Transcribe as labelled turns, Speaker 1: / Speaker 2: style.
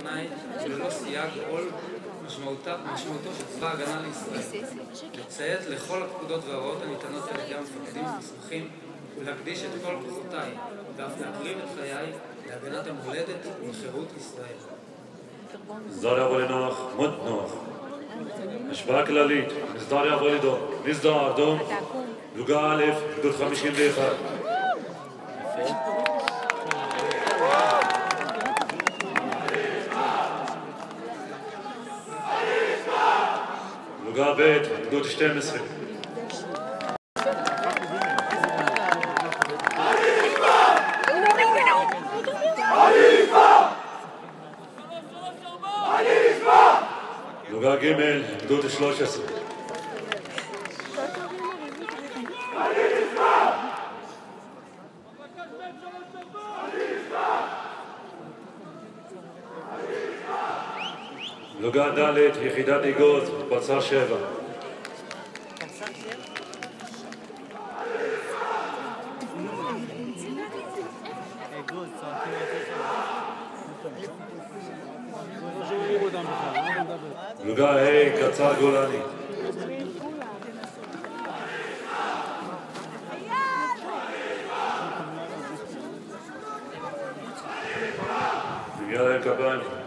Speaker 1: תנאי שללא סייג עול משמעותו של צבא ההגנה לישראל לציית לכל הפקודות וההוראות הניתנות על ידי המפקדים המוסמכים ולהקדיש את כל כוחותיי ואף להקריב את חיי להגנת המולדת ולחירות ישראל.
Speaker 2: מסדר יבוא לנוח, מות נוח. השפעה כללית, מסדר יבוא לדום, מסדר אדום, פלוגה א', גדוד 51. פלוגה ב', גדוד 12. פלוגה ג', גדוד 13. פלוגה ד', יחידת אגוז, פלס"ר 7. פלוגה ה', קצר גולני. להם כפיים.